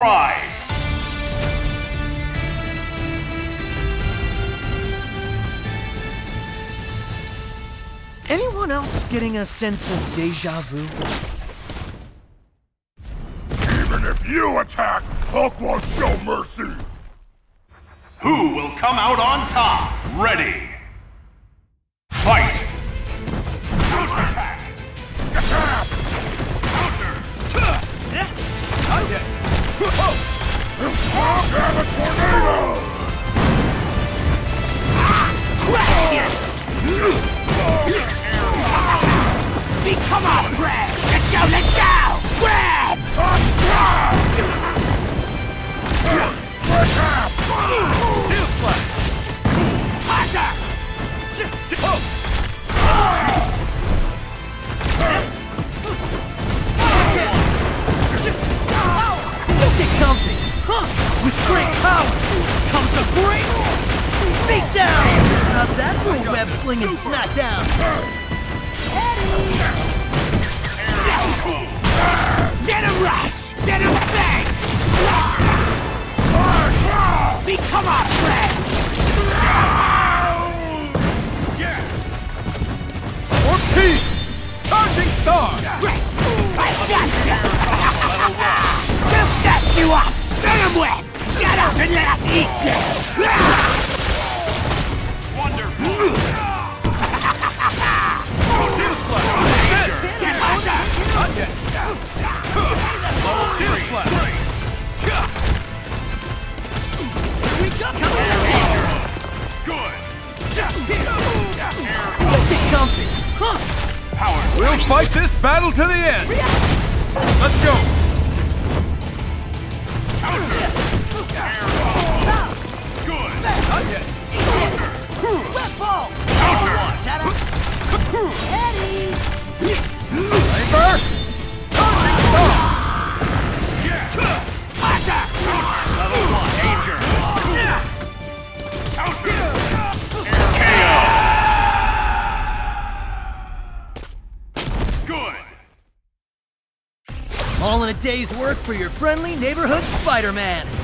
Ride! Anyone else getting a sense of deja vu? Even if you attack, Hulk won't show mercy! Who will come out on top? Ready! Come on, Grab! Let's go, let's go! Grab! With great power comes a great beat down! How's that for a web slinging smackdown? Get Come on, Grab! For peace! Charging star! I got you! We'll snatch you up! Venom Web! Shut up and let us eat you! Wonderful! Get under! Good! Comfy! Huh? Power! We'll fight this battle to the end! Let's go! Good! All in a day's work for your friendly neighborhood Spider-Man!